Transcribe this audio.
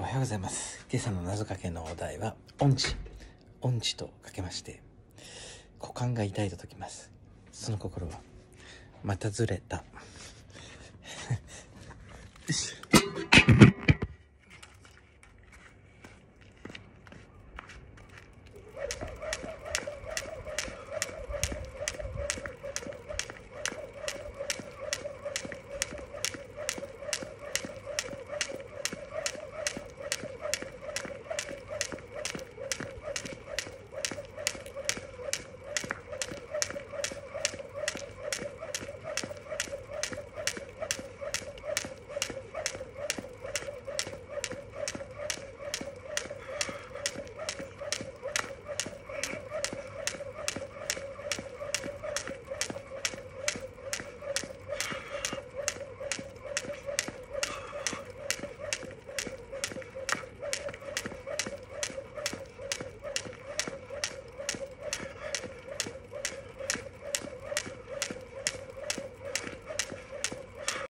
おはようございます。今朝の謎かけのお題は、音痴。音痴とかけまして、股間が痛いと解きます。その心は、またずれた。